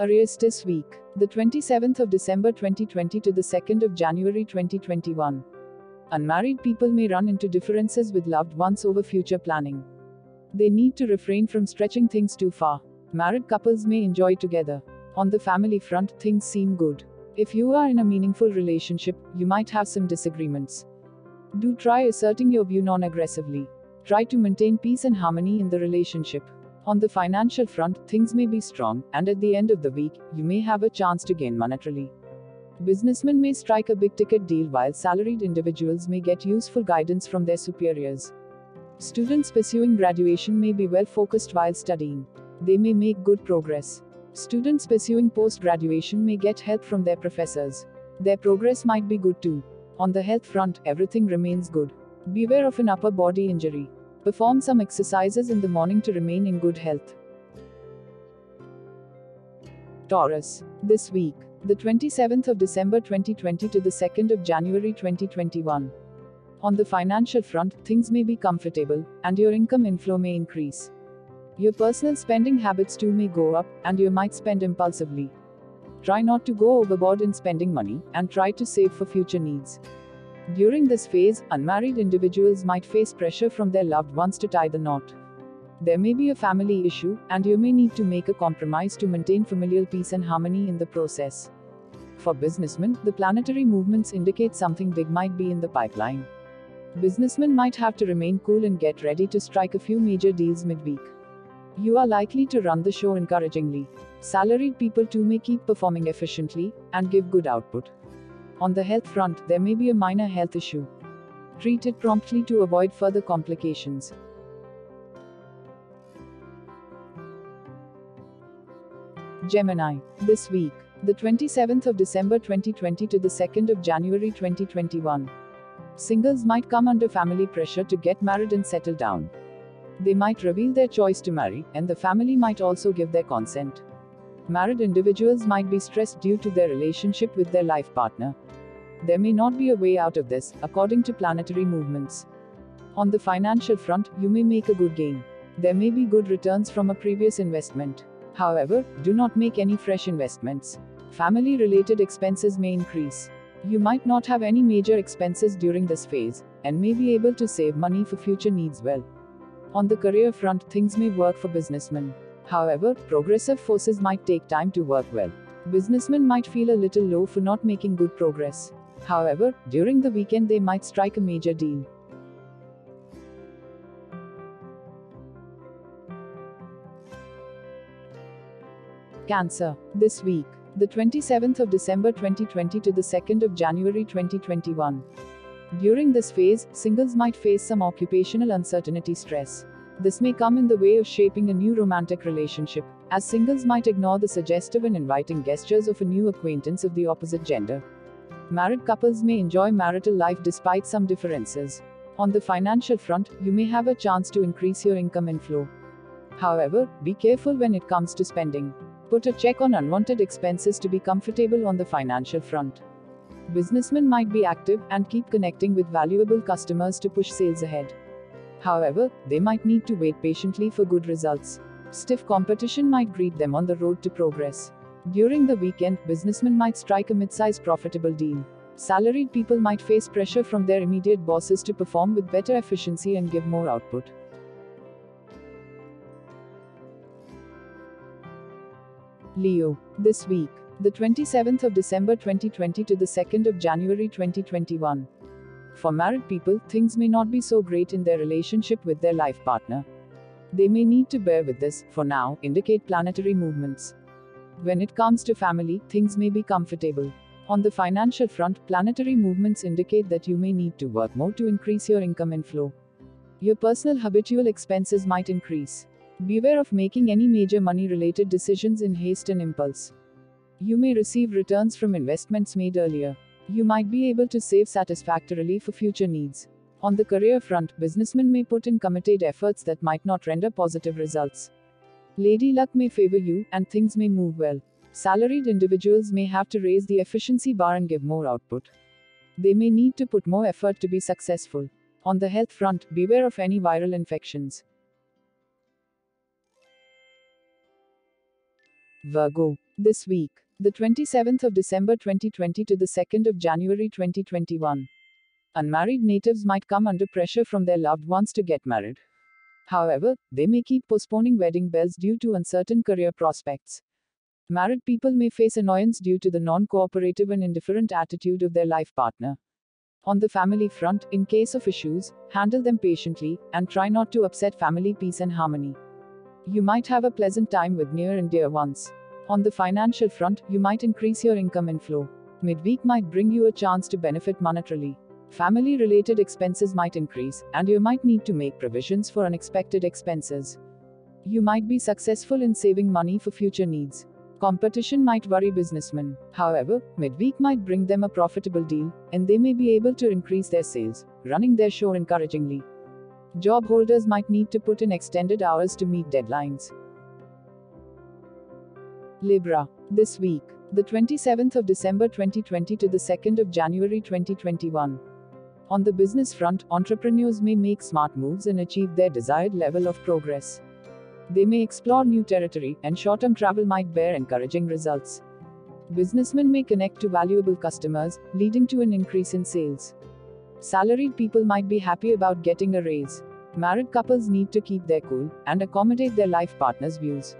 Aries this week, the 27th of December 2020 to the 2nd of January 2021. Unmarried people may run into differences with loved ones over future planning. They need to refrain from stretching things too far. Married couples may enjoy together. On the family front, things seem good. If you are in a meaningful relationship, you might have some disagreements. Do try asserting your view non aggressively. Try to maintain peace and harmony in the relationship. On the financial front, things may be strong, and at the end of the week, you may have a chance to gain monetarily. Businessmen may strike a big ticket deal while salaried individuals may get useful guidance from their superiors. Students pursuing graduation may be well focused while studying. They may make good progress. Students pursuing post graduation may get help from their professors. Their progress might be good too. On the health front, everything remains good. Beware of an upper body injury. Perform some exercises in the morning to remain in good health. Taurus. This week, the 27th of December 2020 to the 2nd of January 2021. On the financial front, things may be comfortable, and your income inflow may increase. Your personal spending habits too may go up, and you might spend impulsively. Try not to go overboard in spending money, and try to save for future needs. During this phase, unmarried individuals might face pressure from their loved ones to tie the knot. There may be a family issue, and you may need to make a compromise to maintain familial peace and harmony in the process. For businessmen, the planetary movements indicate something big might be in the pipeline. Businessmen might have to remain cool and get ready to strike a few major deals midweek. You are likely to run the show encouragingly. Salaried people too may keep performing efficiently and give good output. On the health front, there may be a minor health issue. Treat it promptly to avoid further complications. Gemini. This week, the 27th of December 2020 to the 2nd of January 2021. Singles might come under family pressure to get married and settle down. They might reveal their choice to marry, and the family might also give their consent. Married individuals might be stressed due to their relationship with their life partner. There may not be a way out of this, according to planetary movements. On the financial front, you may make a good gain. There may be good returns from a previous investment. However, do not make any fresh investments. Family related expenses may increase. You might not have any major expenses during this phase, and may be able to save money for future needs well. On the career front, things may work for businessmen. However, progressive forces might take time to work well. Businessmen might feel a little low for not making good progress. However, during the weekend they might strike a major deal. Cancer. This week, the 27th of December 2020 to the 2nd of January 2021. During this phase, singles might face some occupational uncertainty stress. This may come in the way of shaping a new romantic relationship, as singles might ignore the suggestive and inviting gestures of a new acquaintance of the opposite gender. Married couples may enjoy marital life despite some differences. On the financial front, you may have a chance to increase your income inflow. However, be careful when it comes to spending. Put a check on unwanted expenses to be comfortable on the financial front. Businessmen might be active and keep connecting with valuable customers to push sales ahead. However, they might need to wait patiently for good results. Stiff competition might greet them on the road to progress. During the weekend, businessmen might strike a mid-sized profitable deal. Salaried people might face pressure from their immediate bosses to perform with better efficiency and give more output. Leo. This week, the 27th of December 2020 to the 2nd of January 2021. For married people, things may not be so great in their relationship with their life partner. They may need to bear with this, for now, indicate planetary movements. When it comes to family, things may be comfortable. On the financial front, planetary movements indicate that you may need to work more to increase your income inflow. Your personal habitual expenses might increase. Beware of making any major money related decisions in haste and impulse. You may receive returns from investments made earlier. You might be able to save satisfactorily for future needs. On the career front, businessmen may put in committed efforts that might not render positive results. Lady luck may favor you, and things may move well. Salaried individuals may have to raise the efficiency bar and give more output. They may need to put more effort to be successful. On the health front, beware of any viral infections. Virgo. This week, the 27th of December 2020 to the 2nd of January 2021. Unmarried natives might come under pressure from their loved ones to get married. However, they may keep postponing wedding bells due to uncertain career prospects. Married people may face annoyance due to the non cooperative and indifferent attitude of their life partner. On the family front, in case of issues, handle them patiently, and try not to upset family peace and harmony. You might have a pleasant time with near and dear ones. On the financial front, you might increase your income inflow. Midweek might bring you a chance to benefit monetarily. Family related expenses might increase, and you might need to make provisions for unexpected expenses. You might be successful in saving money for future needs. Competition might worry businessmen. However, midweek might bring them a profitable deal, and they may be able to increase their sales, running their show encouragingly. Job holders might need to put in extended hours to meet deadlines. Libra. This week, the 27th of December 2020 to the 2nd of January 2021. On the business front, entrepreneurs may make smart moves and achieve their desired level of progress. They may explore new territory, and short term travel might bear encouraging results. Businessmen may connect to valuable customers, leading to an increase in sales. Salaried people might be happy about getting a raise. Married couples need to keep their cool and accommodate their life partner's views.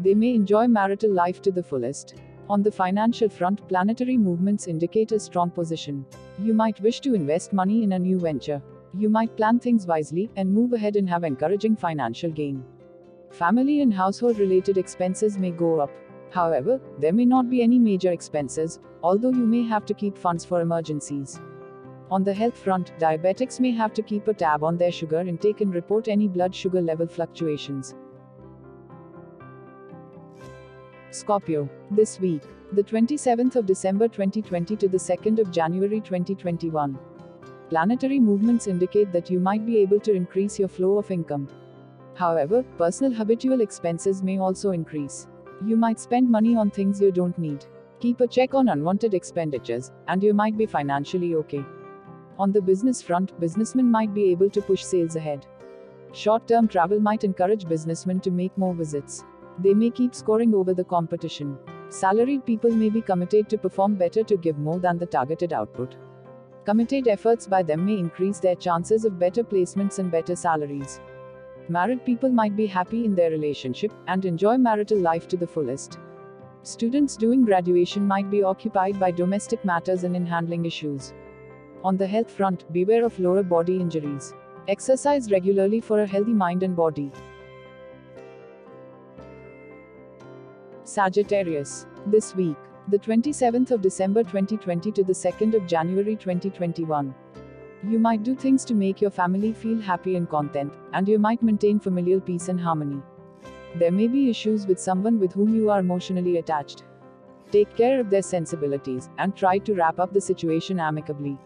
They may enjoy marital life to the fullest. On the financial front, planetary movements indicate a strong position. You might wish to invest money in a new venture. You might plan things wisely and move ahead and have encouraging financial gain. Family and household related expenses may go up. However, there may not be any major expenses, although you may have to keep funds for emergencies. On the health front, diabetics may have to keep a tab on their sugar intake and report any blood sugar level fluctuations. Scorpio. This week, the 27th of December 2020 to the 2nd of January 2021. Planetary movements indicate that you might be able to increase your flow of income. However, personal habitual expenses may also increase. You might spend money on things you don't need. Keep a check on unwanted expenditures, and you might be financially okay. On the business front, businessmen might be able to push sales ahead. Short term travel might encourage businessmen to make more visits. They may keep scoring over the competition. Salaried people may be committed to perform better to give more than the targeted output. Committed efforts by them may increase their chances of better placements and better salaries. Married people might be happy in their relationship and enjoy marital life to the fullest. Students doing graduation might be occupied by domestic matters and in handling issues. On the health front, beware of lower body injuries. Exercise regularly for a healthy mind and body. Sagittarius. This week, the 27th of December 2020 to the 2nd of January 2021. You might do things to make your family feel happy and content, and you might maintain familial peace and harmony. There may be issues with someone with whom you are emotionally attached. Take care of their sensibilities and try to wrap up the situation amicably.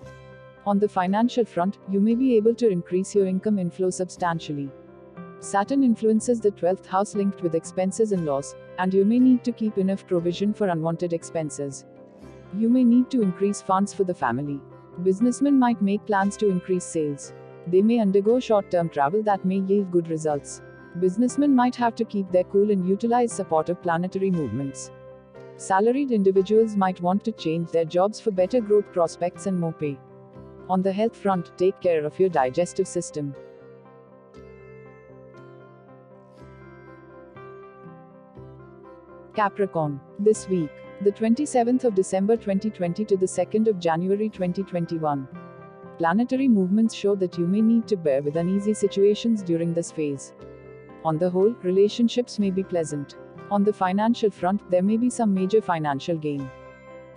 On the financial front, you may be able to increase your income inflow substantially. Saturn influences the 12th house linked with expenses and loss, and you may need to keep enough provision for unwanted expenses. You may need to increase funds for the family. Businessmen might make plans to increase sales. They may undergo short term travel that may yield good results. Businessmen might have to keep their cool and utilize supportive planetary movements. Salaried individuals might want to change their jobs for better growth prospects and more pay. On the health front, take care of your digestive system. Capricorn. This week, the 27th of December 2020 to the 2nd of January 2021. Planetary movements show that you may need to bear with uneasy situations during this phase. On the whole, relationships may be pleasant. On the financial front, there may be some major financial gain.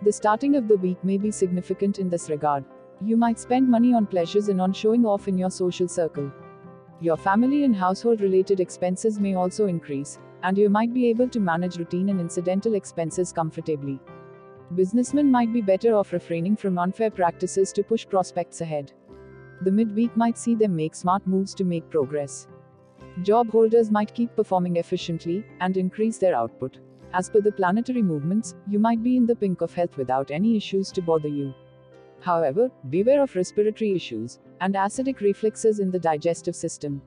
The starting of the week may be significant in this regard. You might spend money on pleasures and on showing off in your social circle. Your family and household related expenses may also increase, and you might be able to manage routine and incidental expenses comfortably. Businessmen might be better off refraining from unfair practices to push prospects ahead. The midweek might see them make smart moves to make progress. Job holders might keep performing efficiently and increase their output. As per the planetary movements, you might be in the pink of health without any issues to bother you. However, beware of respiratory issues and acidic reflexes in the digestive system.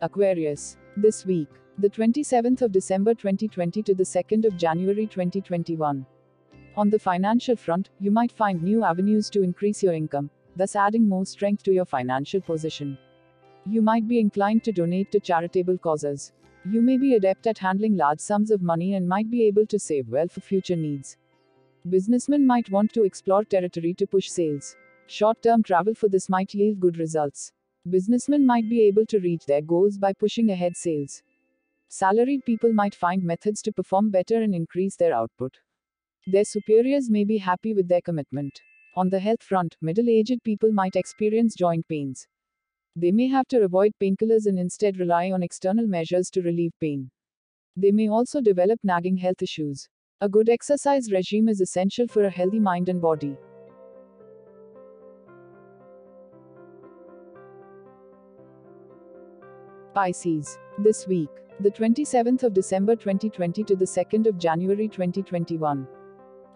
Aquarius. This week, the 27th of December 2020 to the 2nd of January 2021. On the financial front, you might find new avenues to increase your income, thus adding more strength to your financial position. You might be inclined to donate to charitable causes. You may be adept at handling large sums of money and might be able to save well for future needs. Businessmen might want to explore territory to push sales. Short term travel for this might yield good results. Businessmen might be able to reach their goals by pushing ahead sales. Salaried people might find methods to perform better and increase their output. Their superiors may be happy with their commitment. On the health front, middle aged people might experience joint pains. They may have to avoid painkillers and instead rely on external measures to relieve pain. They may also develop nagging health issues. A good exercise regime is essential for a healthy mind and body. Pisces. This week, the 27th of December 2020 to the 2nd of January 2021.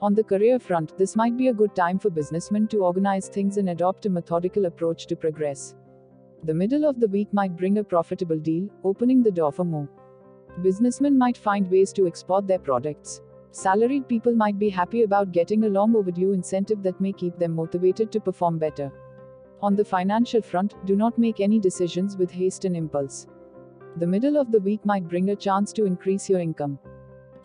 On the career front, this might be a good time for businessmen to organize things and adopt a methodical approach to progress. The middle of the week might bring a profitable deal, opening the door for more. Businessmen might find ways to export their products. Salaried people might be happy about getting a long overdue incentive that may keep them motivated to perform better. On the financial front, do not make any decisions with haste and impulse. The middle of the week might bring a chance to increase your income.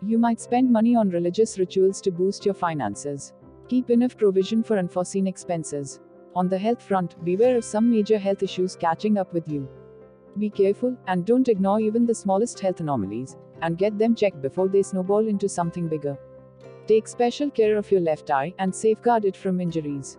You might spend money on religious rituals to boost your finances. Keep enough provision for unforeseen expenses. On the health front, beware of some major health issues catching up with you. Be careful, and don't ignore even the smallest health anomalies, and get them checked before they snowball into something bigger. Take special care of your left eye and safeguard it from injuries.